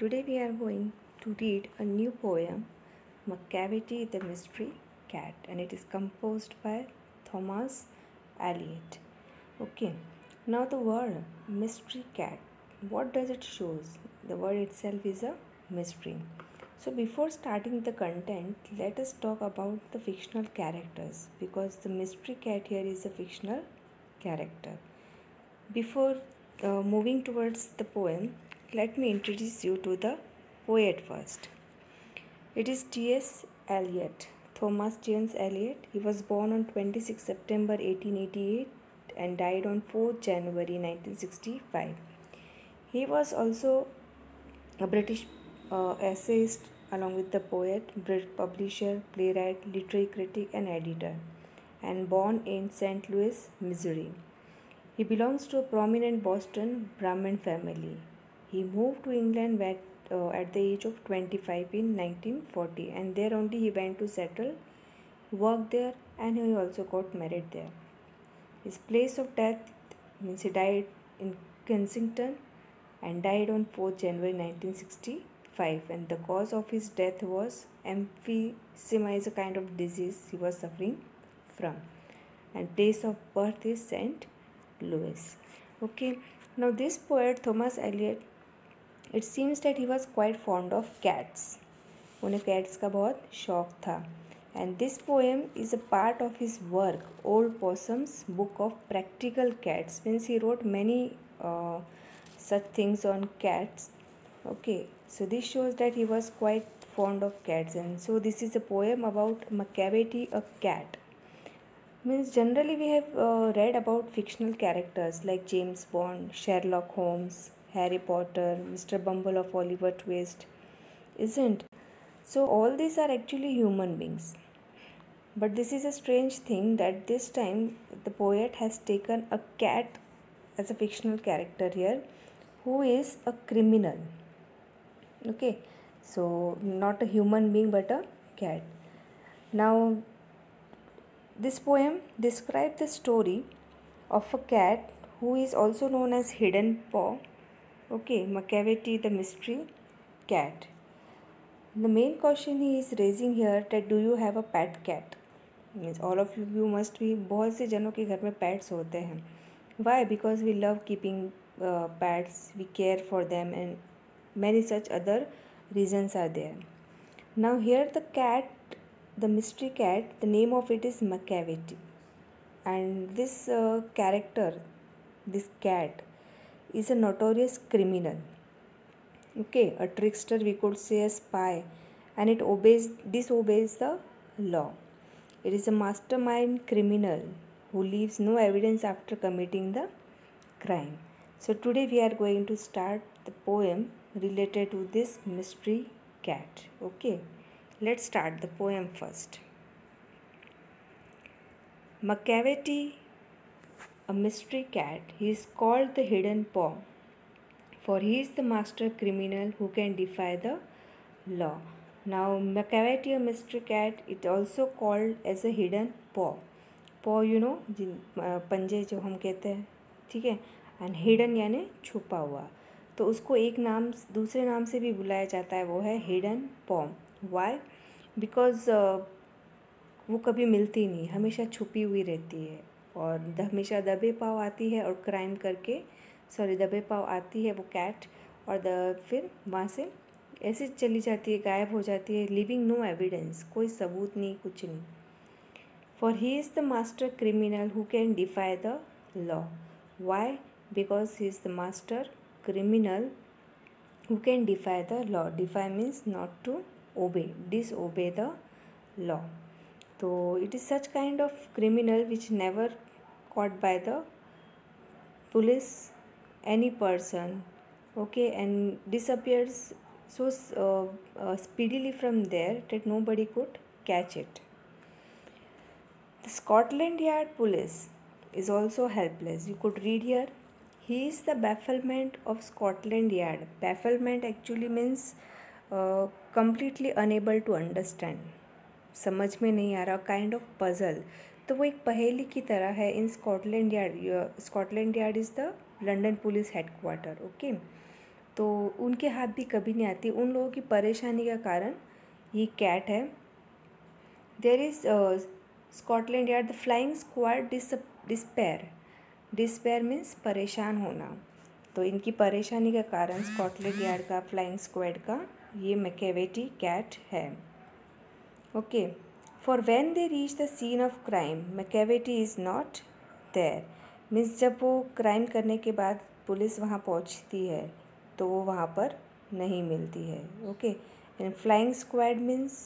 Today we are going to read a new poem, Macavity the Mystery Cat, and it is composed by Thomas Eliot. Okay, now the word mystery cat, what does it shows? The word itself is a mystery. So before starting the content, let us talk about the fictional characters because the mystery cat here is a fictional character. Before uh, moving towards the poem, let me introduce you to the poet first. It is T.S. Eliot, Thomas James Eliot. He was born on 26 September 1888 and died on 4 January 1965. He was also a British uh, essayist along with the poet, Brit publisher, playwright, literary critic, and editor, and born in St. Louis, Missouri. He belongs to a prominent Boston Brahmin family. He moved to England at, uh, at the age of 25 in 1940, and there only he went to settle, work there, and he also got married there. His place of death means he died in Kensington and died on 4 January 1965 and the cause of his death was emphysema is a kind of disease he was suffering from and place of birth is St. Louis. Okay, now this poet Thomas Eliot it seems that he was quite fond of cats. उन्हें cats का बहुत शौक था and this poem is a part of his work Old Possum's Book of Practical Cats means he wrote many uh, such things on cats okay so this shows that he was quite fond of cats and so this is a poem about Macavity a cat means generally we have uh, read about fictional characters like James Bond, Sherlock Holmes, Harry Potter, Mr. Bumble of Oliver Twist isn't? So all these are actually human beings. But this is a strange thing that this time the poet has taken a cat as a fictional character here who is a criminal. Okay so not a human being but a cat. Now this poem describes the story of a cat who is also known as hidden paw okay macavity the mystery cat the main question he is raising here that do you have a pet cat means all of you, you must be बहुत से जनों के घर में pets होते हैं why because we love keeping uh, pets we care for them and many such other reasons are there now here the cat the mystery cat the name of it is macavity and this uh, character this cat is a notorious criminal okay a trickster we could say a spy and it obeys disobeys the law it is a mastermind criminal who leaves no evidence after committing the crime so today we are going to start the poem related to this mystery cat. Okay, let's start the poem first. Macavity, a mystery cat, he is called the hidden paw, for he is the master criminal who can defy the law. Now, Macavity, a mystery cat, it also called as a hidden paw. paw you know पंजे जो हम कहते हैं ठीक है and hidden यानी छुपा हुआ तो उसको एक नाम दूसरे नाम से भी बुलाया जाता है वो है हिडन पॉम वाई बिकॉज़ वो कभी मिलती नहीं हमेशा छुपी हुई रहती है और हमेशा दबे पाव आती है और क्राइम करके, सॉरी, दबे पाव आती है वो कैट और द, फिर वहाँ से ऐसे चली जाती है, गायब हो जाती है लिविंग नो एविडेंस कोई सबूत नहीं, कुछ नहीं। For he is the master criminal who can defy the law why because he is the master criminal who can defy the law. Defy means not to obey, disobey the law. So it is such kind of criminal which never caught by the police any person okay and disappears so uh, uh, speedily from there that nobody could catch it the scotland yard police is also helpless you could read here he is the bafflement of Scotland Yard. Bafflement actually means uh, completely unable to understand. समझ में नहीं आ रहा kind of puzzle तो वो एक पहेली की तरह है in Scotland Yard Scotland Yard is the London police headquarter okay तो उनके हाथ भी कभी नहीं आती। उन लोगों की परेशानी का कारण ये कैट है। There is Scotland Yard the flying squad dis despair despair means परेशान होना। तो इनकी परेशानी का कारण स्कॉटलैंड यार्ड का फ्लाइंग स्क्वाड का ये मैकेवेटी कैट है। Okay for when they reach the scene of crime Macavity is not there means जब वो क्राइम करने के बाद पुलिस वहाँ पहुँचती है तो वो वहाँ पर नहीं मिलती है। Okay and flying squad means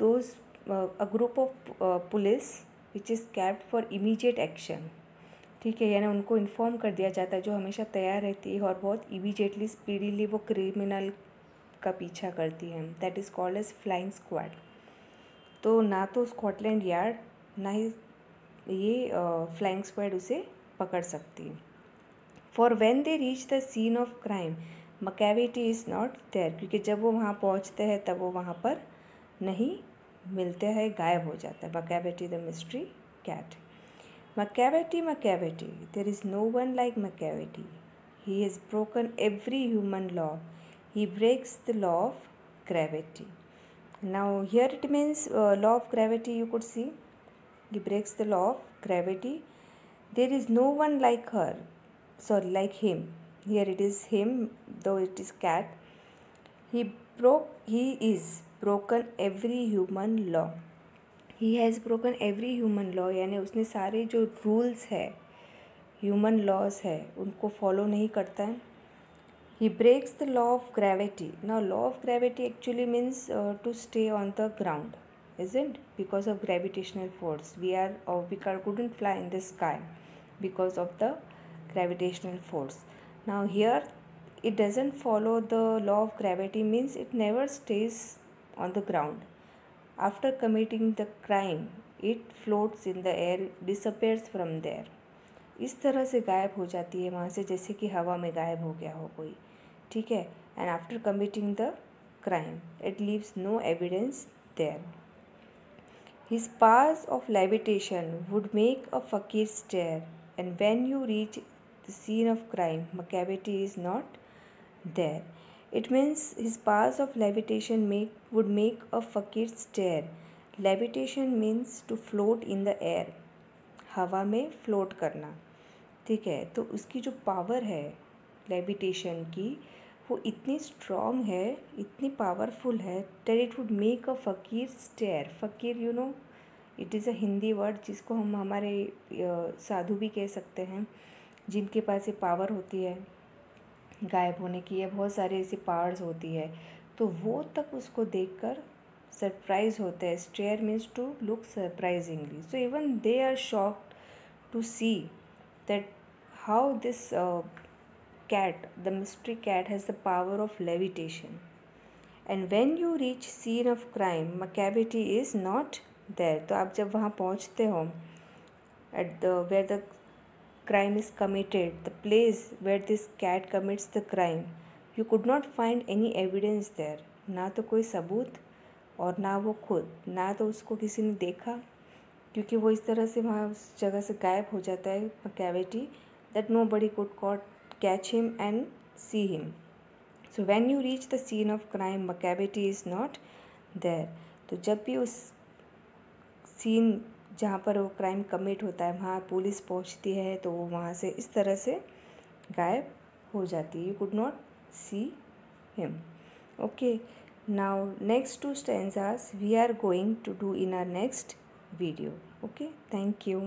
those a group of police which is kept for immediate action ठीक है, यानी उनको इन्फॉर्म कर दिया जाता है, जो हमेशा तैयार रहती है और बहुत इमीजिएटली स्पीडीली वो क्रिमिनल का पीछा करती है। That is called as flying squad तो ना तो स्कॉटलैंड यार्ड ना ही ये फ्लाइंग स्क्वाड उसे पकड़ सकती है। For when they reach the scene of crime Macavity is not there क्योंकि जब वो वहाँ पहुँचते हैं तब वो वहाँ पर नहीं मिलते हैं गायब हो जाता है। Macavity the mystery cat Macavity, Macavity, there is no one like Macavity. He has broken every human law. He breaks the law of gravity. Now, here it means uh, law of gravity, you could see. He breaks the law of gravity. There is no one like her, sorry, like him. Here it is him, though it is cat. He broke, he is broken every human law. He has broken every human law यानी उसने सारे जो rules है human laws है उनको follow नहीं करता है he breaks the law of gravity. Now law of gravity actually means uh, to stay on the ground isn't? Because of gravitational force. We are or we couldn't fly in the sky because of the gravitational force. Now here it doesn't follow the law of gravity means it never stays on the ground. After committing the crime it floats in the air disappears from there. इस तरह से गायब हो जाती है वहाँ से, जैसे कि हवा में गायब हो गया हो कोई। ठीक है? And after committing the crime it leaves no evidence there his powers of levitation would make a fakir stare and when you reach the scene of crime Macavity is not there it means his powers of levitation make would make a fakir stare levitation means to float in the air हवा में float करना। ठीक है तो उसकी जो power है levitation की, वो इतनी स्ट्रॉन्ग है, इतनी पावरफुल है that it would make a fakir stare fakir you know it is a Hindi word जिसको हम हमारे साधु भी कह सकते हैं, जिनके पास ये पावर होती है, गायब होने की, या बहुत सारी ऐसी पावर्स होती है तो वो तक उसको देख कर सरप्राइज़ होता है। Stare means to look surprisingly so even they are shocked to see that how this cat the mystery cat has the power of levitation and when you reach scene of crime Macavity is not there तो आप जब वहाँ पहुँचते हो at the where the crime is committed, the place where this cat commits the crime, you could not find any evidence there. ना तो कोई सबूत और ना वो खुद ना तो उसको किसी ने देखा क्योंकि वो इस तरह से वहाँ उस जगह से गायब हो जाता है cavity body could caught catch him and see him so when you reach the scene of crime Macavity is not there तो जब भी उस सीन जहाँ पर वो क्राइम कमिट होता है, वहाँ पुलिस पहुँचती है तो वो वहाँ से इस तरह से गायब हो जाती है। You could not see him okay now next two stanzas we are going to do in our next video okay thank you